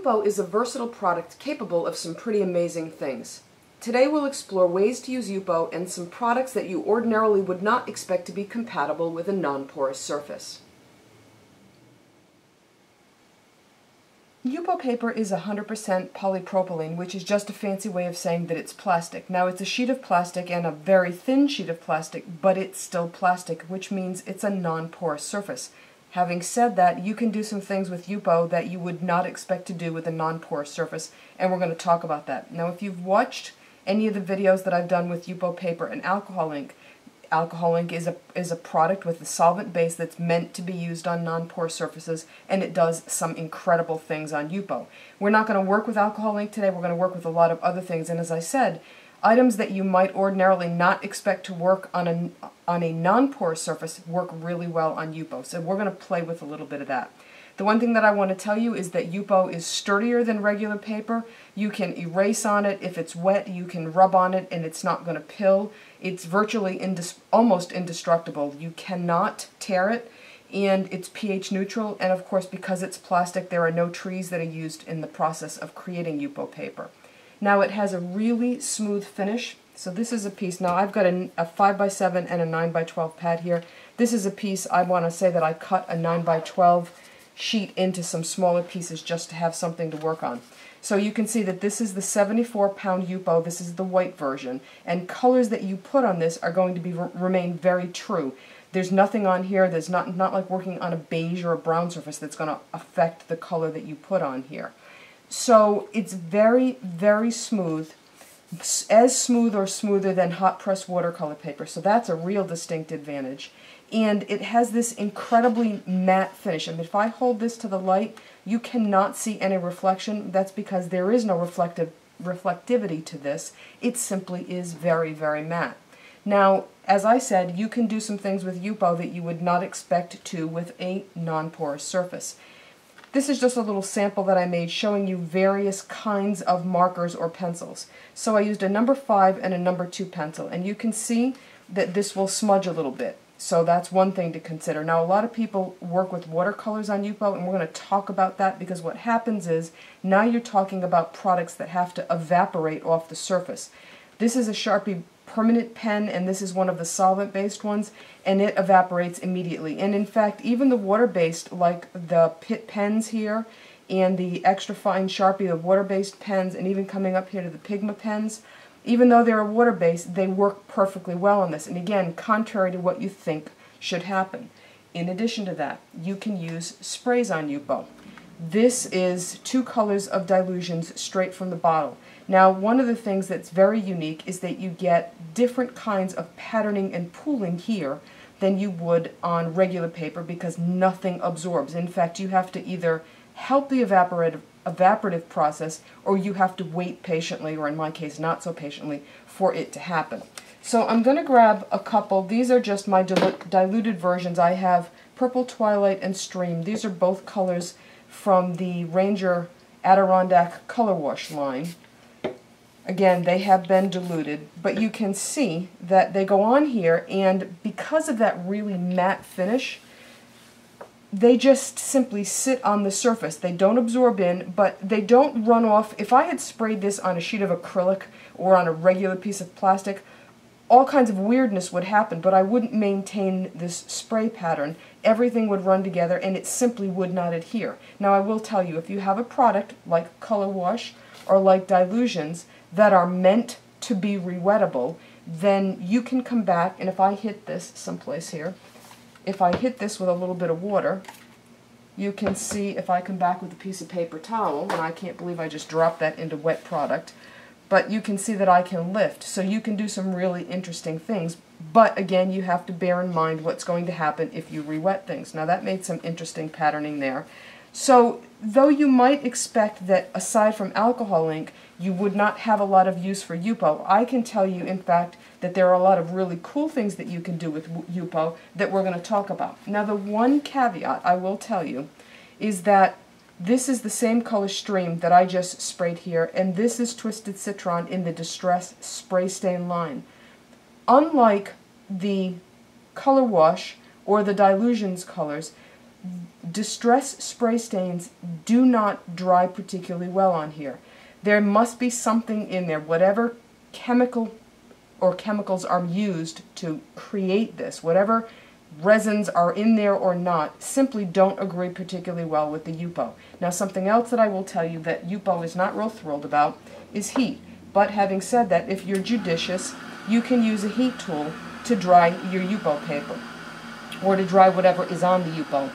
Yupo is a versatile product capable of some pretty amazing things. Today we'll explore ways to use Yupo and some products that you ordinarily would not expect to be compatible with a non-porous surface. Yupo paper is 100% polypropylene, which is just a fancy way of saying that it's plastic. Now it's a sheet of plastic and a very thin sheet of plastic, but it's still plastic, which means it's a non-porous surface. Having said that, you can do some things with Yupo that you would not expect to do with a non-porous surface, and we're going to talk about that. Now, if you've watched any of the videos that I've done with Yupo paper and alcohol ink, alcohol ink is a, is a product with a solvent base that's meant to be used on non-porous surfaces, and it does some incredible things on Yupo. We're not going to work with alcohol ink today, we're going to work with a lot of other things, and as I said, items that you might ordinarily not expect to work on a, on a non-porous surface work really well on Yupo. So we're going to play with a little bit of that. The one thing that I want to tell you is that Yupo is sturdier than regular paper. You can erase on it. If it's wet, you can rub on it and it's not going to pill. It's virtually almost indestructible. You cannot tear it and it's pH neutral and of course because it's plastic there are no trees that are used in the process of creating Yupo paper. Now it has a really smooth finish so this is a piece, now I've got a, a 5x7 and a 9x12 pad here. This is a piece, I want to say that I cut a 9x12 sheet into some smaller pieces just to have something to work on. So you can see that this is the 74 pound Yupo, this is the white version, and colors that you put on this are going to be remain very true. There's nothing on here, there's not, not like working on a beige or a brown surface that's going to affect the color that you put on here. So it's very, very smooth as smooth or smoother than hot press watercolor paper. So that's a real distinct advantage. And it has this incredibly matte finish. I mean, if I hold this to the light, you cannot see any reflection. That's because there is no reflective reflectivity to this. It simply is very, very matte. Now, as I said, you can do some things with Yupo that you would not expect to with a non-porous surface. This is just a little sample that I made showing you various kinds of markers or pencils. So I used a number 5 and a number 2 pencil, and you can see that this will smudge a little bit. So that's one thing to consider. Now a lot of people work with watercolors on Yupo, and we're going to talk about that because what happens is now you're talking about products that have to evaporate off the surface. This is a Sharpie permanent pen, and this is one of the solvent-based ones, and it evaporates immediately. And in fact, even the water-based, like the Pitt pens here, and the extra fine Sharpie, the water-based pens, and even coming up here to the Pigma pens, even though they're water-based, they work perfectly well on this. And again, contrary to what you think should happen. In addition to that, you can use sprays on Yupo. This is two colors of Dylusions straight from the bottle. Now, one of the things that's very unique is that you get different kinds of patterning and pooling here than you would on regular paper because nothing absorbs. In fact, you have to either help the evaporative, evaporative process or you have to wait patiently, or in my case, not so patiently, for it to happen. So I'm going to grab a couple. These are just my diluted versions. I have Purple Twilight and Stream. These are both colors from the Ranger Adirondack Color Wash line. Again, they have been diluted, but you can see that they go on here, and because of that really matte finish, they just simply sit on the surface. They don't absorb in, but they don't run off. If I had sprayed this on a sheet of acrylic or on a regular piece of plastic, all kinds of weirdness would happen, but I wouldn't maintain this spray pattern. Everything would run together, and it simply would not adhere. Now, I will tell you, if you have a product like Color Wash or like Dylusions that are meant to be rewettable, then you can come back, and if I hit this someplace here, if I hit this with a little bit of water, you can see if I come back with a piece of paper towel, and I can't believe I just dropped that into wet product, but you can see that I can lift. So you can do some really interesting things. But again, you have to bear in mind what's going to happen if you re-wet things. Now that made some interesting patterning there. So though you might expect that aside from alcohol ink, you would not have a lot of use for Yupo, I can tell you, in fact, that there are a lot of really cool things that you can do with Yupo that we're going to talk about. Now, the one caveat I will tell you is that this is the same color stream that I just sprayed here, and this is Twisted Citron in the Distress Spray Stain line. Unlike the Color Wash or the Dylusions colors, distress spray stains do not dry particularly well on here. There must be something in there, whatever chemical or chemicals are used to create this, whatever resins are in there or not, simply don't agree particularly well with the Yupo. Now something else that I will tell you that Yupo is not real thrilled about is heat. But having said that, if you're judicious, you can use a heat tool to dry your Yupo paper or to dry whatever is on the Yupo.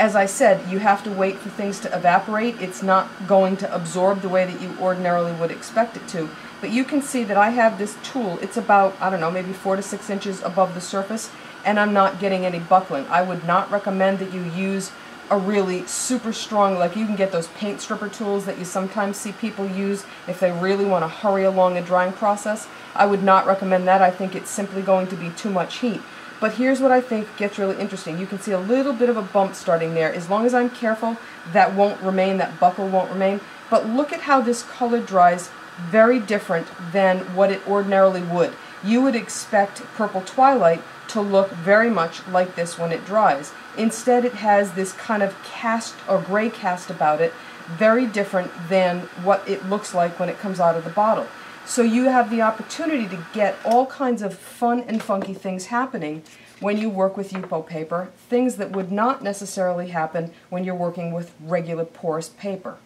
As I said, you have to wait for things to evaporate. It's not going to absorb the way that you ordinarily would expect it to. But you can see that I have this tool. It's about, I don't know, maybe four to six inches above the surface, and I'm not getting any buckling. I would not recommend that you use a really super strong, like you can get those paint stripper tools that you sometimes see people use if they really want to hurry along a drying process. I would not recommend that. I think it's simply going to be too much heat. But here's what I think gets really interesting. You can see a little bit of a bump starting there. As long as I'm careful, that won't remain, that buckle won't remain. But look at how this color dries very different than what it ordinarily would. You would expect Purple Twilight to look very much like this when it dries. Instead, it has this kind of cast or gray cast about it, very different than what it looks like when it comes out of the bottle. So you have the opportunity to get all kinds of fun and funky things happening when you work with Yupo paper, things that would not necessarily happen when you're working with regular porous paper.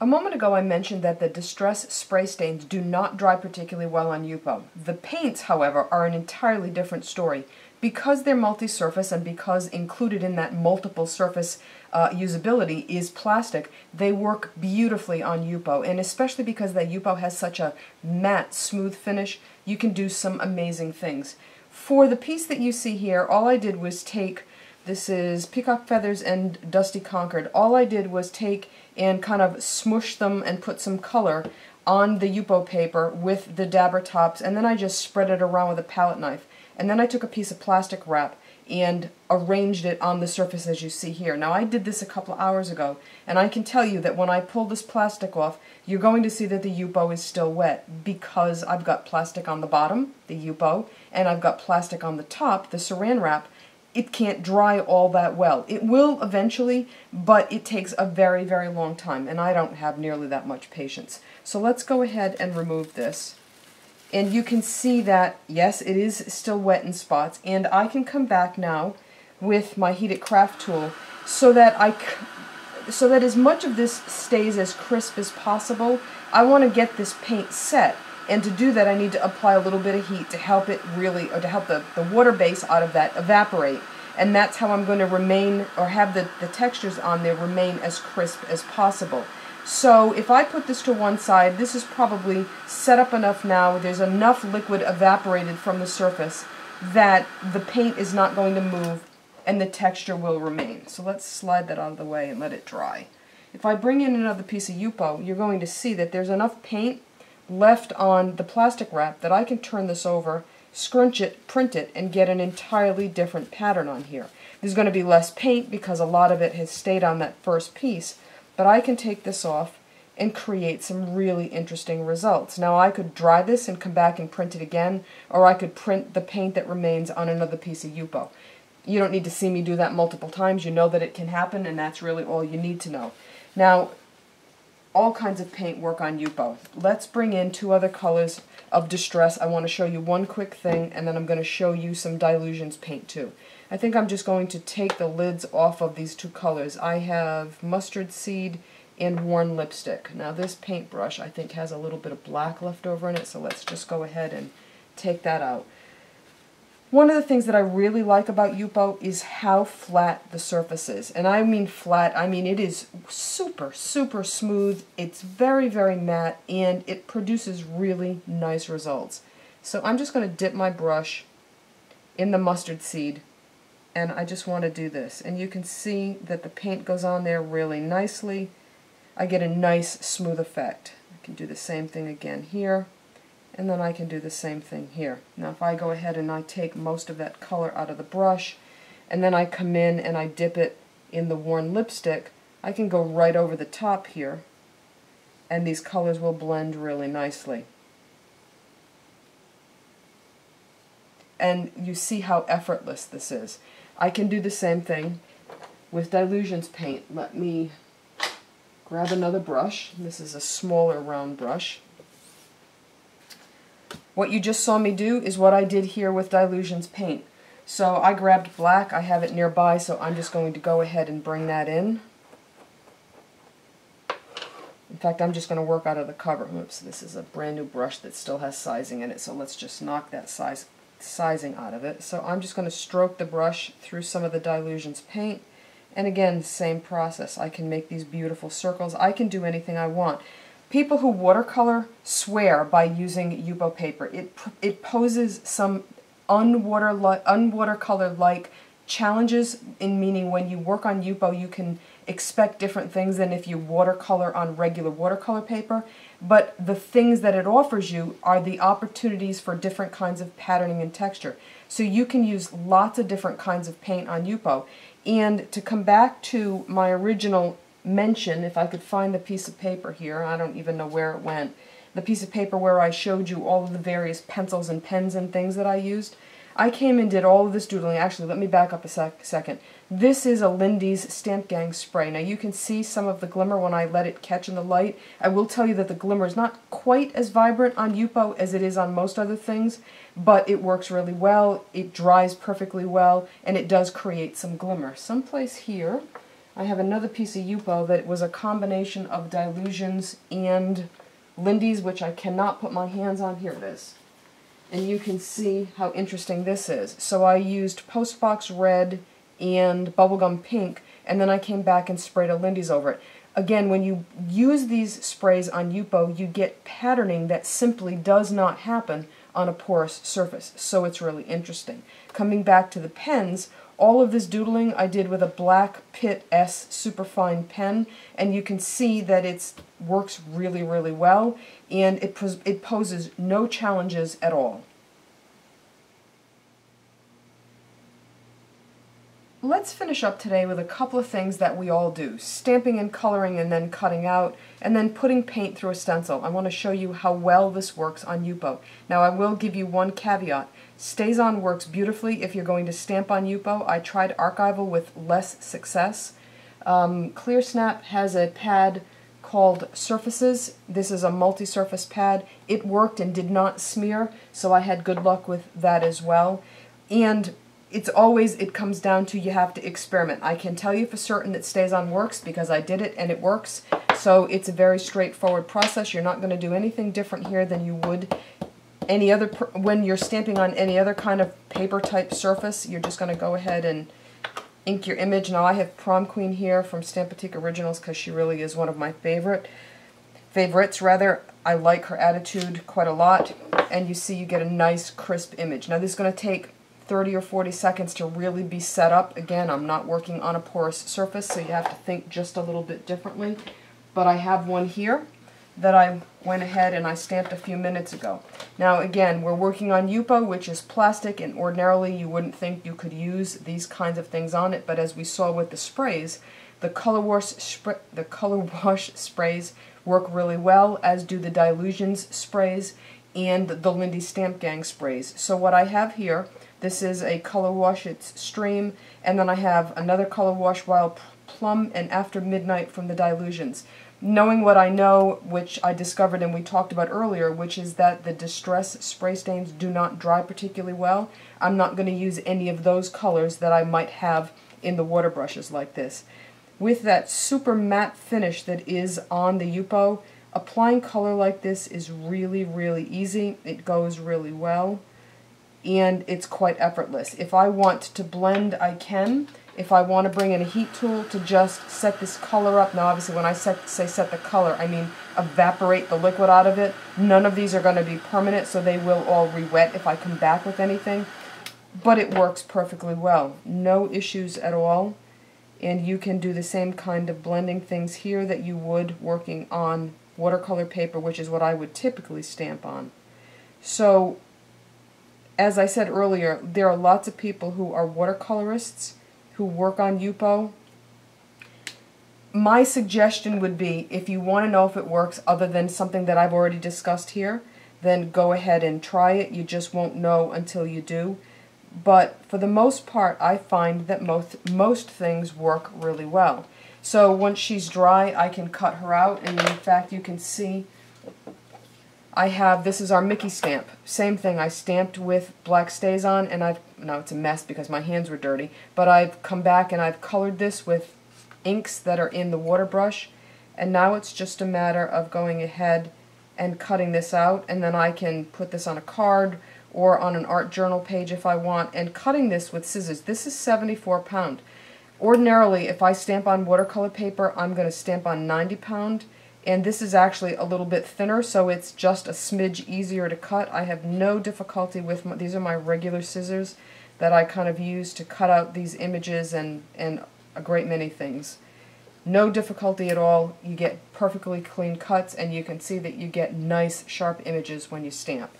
A moment ago I mentioned that the Distress spray stains do not dry particularly well on Yupo. The paints, however, are an entirely different story. Because they're multi-surface and because included in that multiple surface uh, usability is plastic, they work beautifully on Yupo. And especially because that Yupo has such a matte, smooth finish, you can do some amazing things. For the piece that you see here, all I did was take, this is Peacock Feathers and Dusty Concord, all I did was take and kind of smush them and put some color on the Yupo paper with the dabber tops, and then I just spread it around with a palette knife. And then I took a piece of plastic wrap and arranged it on the surface as you see here. Now I did this a couple hours ago, and I can tell you that when I pull this plastic off, you're going to see that the Yupo is still wet because I've got plastic on the bottom, the Yupo, and I've got plastic on the top, the saran wrap. It can't dry all that well. It will eventually, but it takes a very, very long time, and I don't have nearly that much patience. So let's go ahead and remove this. And you can see that, yes, it is still wet in spots. And I can come back now with my heated craft tool so that I, so that as much of this stays as crisp as possible. I want to get this paint set. And to do that, I need to apply a little bit of heat to help it really, or to help the, the water base out of that evaporate. And that's how I'm going to remain, or have the, the textures on there remain as crisp as possible. So if I put this to one side, this is probably set up enough now, there's enough liquid evaporated from the surface that the paint is not going to move and the texture will remain. So let's slide that out of the way and let it dry. If I bring in another piece of Yupo, you're going to see that there's enough paint left on the plastic wrap that I can turn this over, scrunch it, print it, and get an entirely different pattern on here. There's going to be less paint because a lot of it has stayed on that first piece, but I can take this off and create some really interesting results. Now I could dry this and come back and print it again, or I could print the paint that remains on another piece of Yupo. You don't need to see me do that multiple times. You know that it can happen, and that's really all you need to know. Now, all kinds of paint work on Yupo. Let's bring in two other colors of distress. I want to show you one quick thing, and then I'm going to show you some Dylusions paint too. I think I'm just going to take the lids off of these two colors. I have mustard seed and worn lipstick. Now this paintbrush I think has a little bit of black left over in it, so let's just go ahead and take that out. One of the things that I really like about Yupo is how flat the surface is. And I mean flat, I mean it is super, super smooth. It's very, very matte, and it produces really nice results. So I'm just going to dip my brush in the mustard seed and I just want to do this. And you can see that the paint goes on there really nicely. I get a nice smooth effect. I can do the same thing again here, and then I can do the same thing here. Now if I go ahead and I take most of that color out of the brush, and then I come in and I dip it in the worn lipstick, I can go right over the top here, and these colors will blend really nicely. and you see how effortless this is. I can do the same thing with Dylusions paint. Let me grab another brush. This is a smaller round brush. What you just saw me do is what I did here with Dylusions paint. So I grabbed black, I have it nearby, so I'm just going to go ahead and bring that in. In fact, I'm just going to work out of the cover. Oops, this is a brand new brush that still has sizing in it, so let's just knock that size sizing out of it. So I'm just going to stroke the brush through some of the Dylusions paint. And again, same process. I can make these beautiful circles. I can do anything I want. People who watercolor swear by using Yupo paper. It, it poses some unwater unwatercolor-like challenges in meaning when you work on Yupo you can expect different things than if you watercolor on regular watercolor paper but the things that it offers you are the opportunities for different kinds of patterning and texture. So you can use lots of different kinds of paint on Yupo. And to come back to my original mention, if I could find the piece of paper here, I don't even know where it went, the piece of paper where I showed you all of the various pencils and pens and things that I used, I came and did all of this doodling. Actually, let me back up a sec second. This is a Lindy's Stamp Gang spray. Now you can see some of the glimmer when I let it catch in the light. I will tell you that the glimmer is not quite as vibrant on Yupo as it is on most other things, but it works really well, it dries perfectly well, and it does create some glimmer. Someplace here, I have another piece of Yupo that was a combination of Dylusions and Lindy's, which I cannot put my hands on. Here it is. And you can see how interesting this is. So I used Postbox Red and Bubblegum Pink, and then I came back and sprayed a Lindy's over it. Again, when you use these sprays on Yupo, you get patterning that simply does not happen on a porous surface, so it's really interesting. Coming back to the pens, all of this doodling I did with a black Pitt S superfine pen, and you can see that it works really, really well, and it, it poses no challenges at all. Let's finish up today with a couple of things that we all do. Stamping and coloring and then cutting out, and then putting paint through a stencil. I want to show you how well this works on Yupo. Now I will give you one caveat. StazOn works beautifully if you're going to stamp on Yupo. I tried Archival with less success. Um, ClearSnap has a pad called Surfaces. This is a multi-surface pad. It worked and did not smear, so I had good luck with that as well. And it's always, it comes down to you have to experiment. I can tell you for certain that StazOn works because I did it and it works. So it's a very straightforward process. You're not going to do anything different here than you would any other, when you're stamping on any other kind of paper type surface. You're just going to go ahead and ink your image. Now I have Prom Queen here from Stampin' Originals because she really is one of my favorite favorites rather. I like her attitude quite a lot and you see you get a nice crisp image. Now this is going to take 30 or 40 seconds to really be set up. Again, I'm not working on a porous surface, so you have to think just a little bit differently. But I have one here that I went ahead and I stamped a few minutes ago. Now again, we're working on Yupo, which is plastic, and ordinarily you wouldn't think you could use these kinds of things on it, but as we saw with the sprays, the color wash, the color wash sprays work really well, as do the Dylusions sprays and the Lindy Stamp Gang sprays. So what I have here this is a color wash, it's Stream, and then I have another color wash Wild Plum and After Midnight from the Dylusions. Knowing what I know, which I discovered and we talked about earlier, which is that the Distress spray stains do not dry particularly well, I'm not going to use any of those colors that I might have in the water brushes like this. With that super matte finish that is on the Yupo, applying color like this is really, really easy. It goes really well and it's quite effortless. If I want to blend, I can. If I want to bring in a heat tool to just set this color up, now obviously when I set, say set the color, I mean evaporate the liquid out of it. None of these are going to be permanent, so they will all re-wet if I come back with anything. But it works perfectly well. No issues at all. And you can do the same kind of blending things here that you would working on watercolor paper, which is what I would typically stamp on. So as I said earlier, there are lots of people who are watercolorists who work on Yupo. My suggestion would be, if you want to know if it works other than something that I've already discussed here, then go ahead and try it. You just won't know until you do. But for the most part, I find that most, most things work really well. So once she's dry, I can cut her out, and in fact, you can see I have, this is our Mickey stamp. Same thing, I stamped with black StazOn, and I've, now it's a mess because my hands were dirty, but I've come back and I've colored this with inks that are in the water brush, and now it's just a matter of going ahead and cutting this out, and then I can put this on a card or on an art journal page if I want, and cutting this with scissors. This is 74 pound. Ordinarily, if I stamp on watercolor paper, I'm going to stamp on 90 pound, and this is actually a little bit thinner so it's just a smidge easier to cut. I have no difficulty with, my, these are my regular scissors that I kind of use to cut out these images and, and a great many things. No difficulty at all, you get perfectly clean cuts and you can see that you get nice sharp images when you stamp.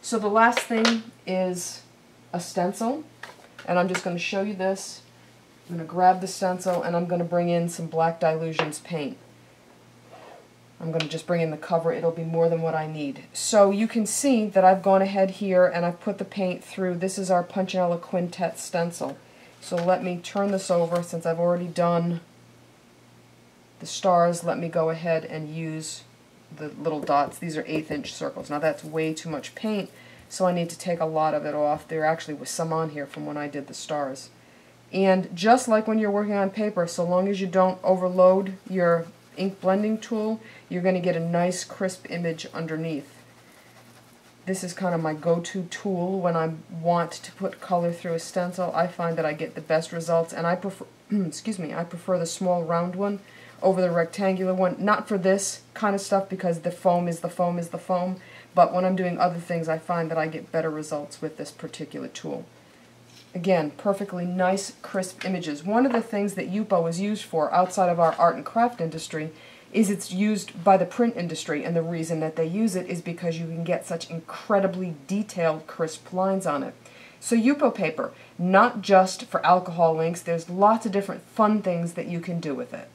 So the last thing is a stencil and I'm just going to show you this. I'm going to grab the stencil and I'm going to bring in some Black Dylusions paint. I'm going to just bring in the cover. It'll be more than what I need. So you can see that I've gone ahead here and I've put the paint through. This is our Punchinella Quintet stencil. So let me turn this over since I've already done the stars. Let me go ahead and use the little dots. These are eighth inch circles. Now that's way too much paint, so I need to take a lot of it off. There actually was some on here from when I did the stars. And just like when you're working on paper, so long as you don't overload your ink blending tool, you're going to get a nice crisp image underneath. This is kind of my go-to tool when I want to put color through a stencil. I find that I get the best results, and I prefer, excuse me, I prefer the small round one over the rectangular one. Not for this kind of stuff because the foam is the foam is the foam, but when I'm doing other things I find that I get better results with this particular tool. Again, perfectly nice, crisp images. One of the things that Yupo is used for outside of our art and craft industry is it's used by the print industry, and the reason that they use it is because you can get such incredibly detailed, crisp lines on it. So Yupo paper, not just for alcohol inks, there's lots of different fun things that you can do with it.